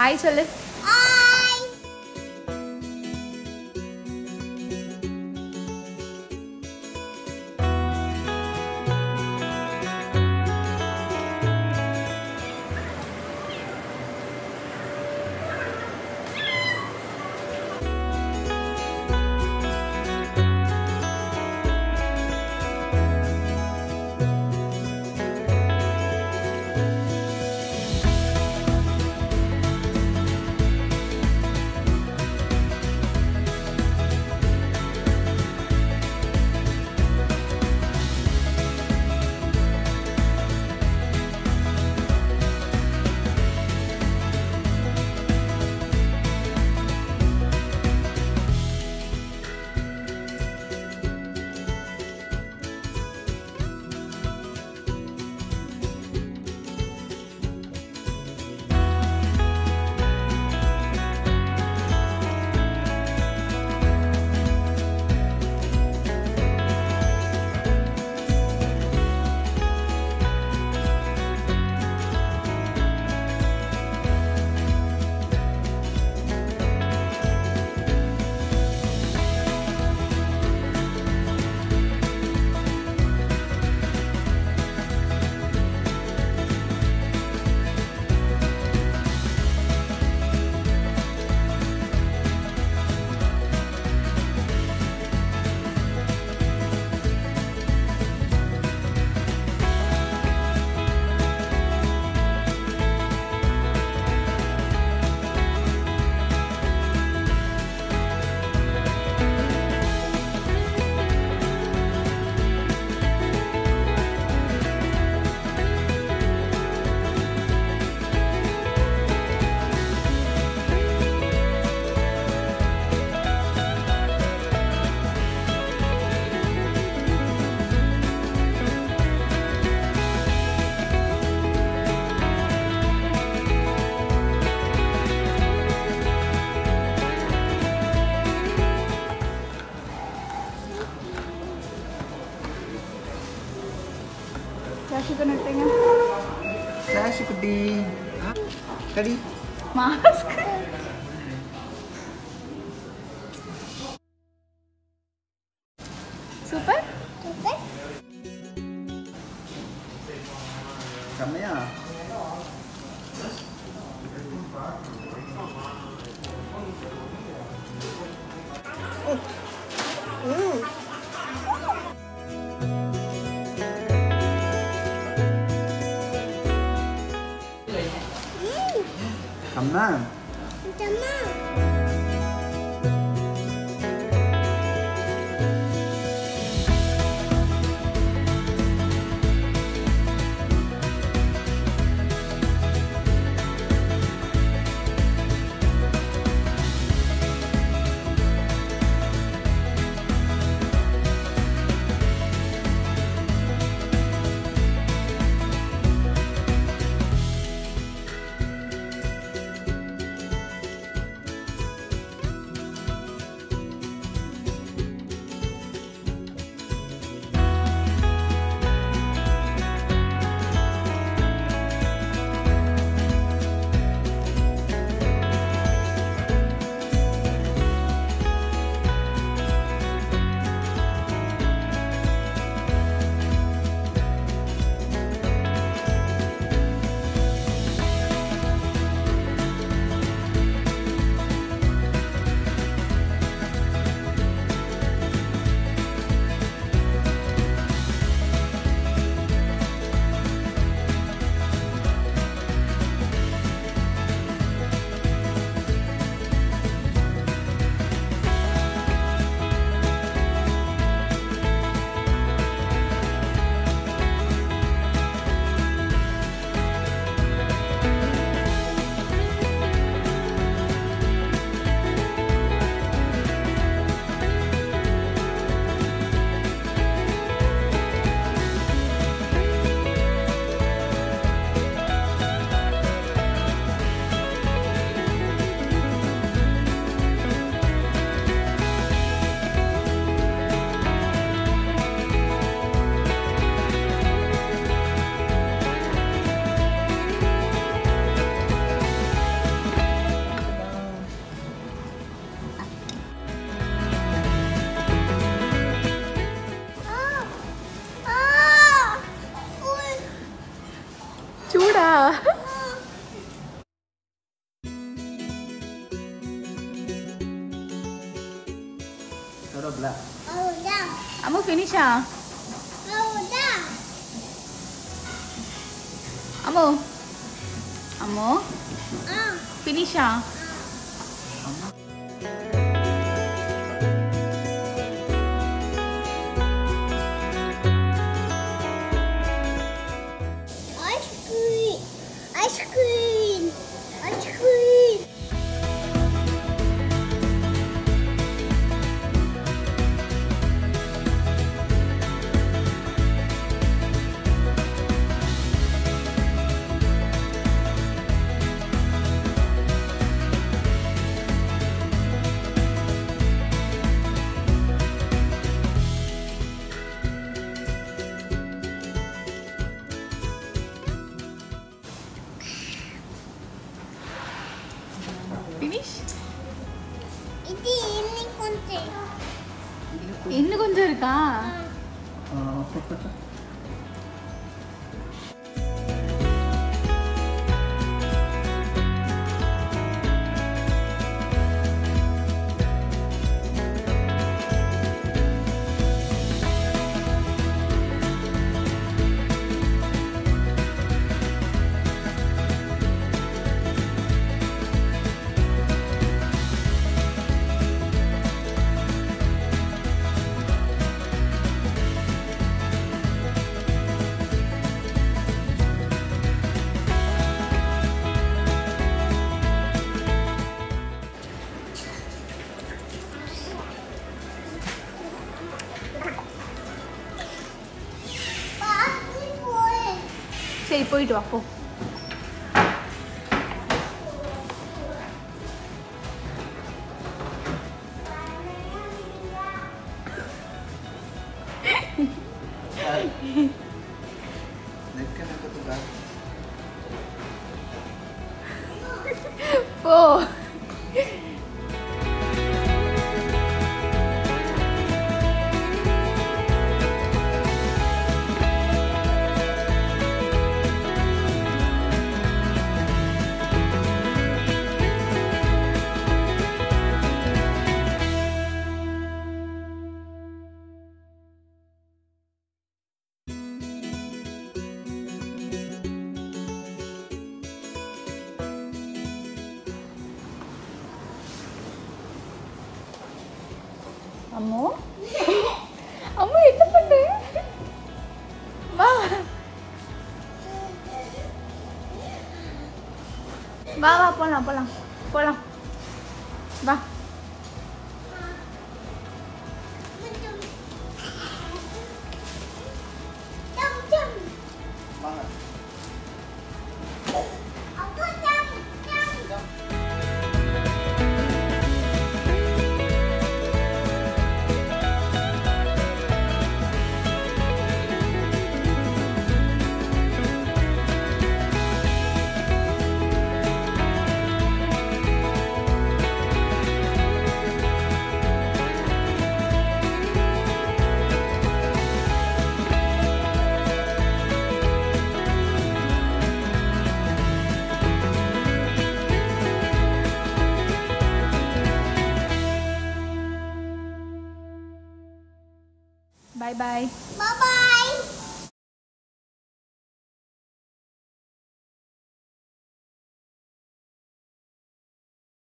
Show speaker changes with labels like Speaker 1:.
Speaker 1: हाई
Speaker 2: सलिफ Mask? na.
Speaker 3: Oh, udah.
Speaker 1: Kamu finish ya?
Speaker 3: Udah.
Speaker 1: Kamu? Kamu?
Speaker 3: Ah.
Speaker 1: Finish ya? இன்னும் கொஞ்சம் இருக்கா Puripoy
Speaker 2: do ako. Live ka
Speaker 1: po! அம்மோ. அம்மா என்ன பண்ண? வா. வா வா போலாம் போலாம் போலாம். வா.
Speaker 3: Bye-bye. Bye-bye.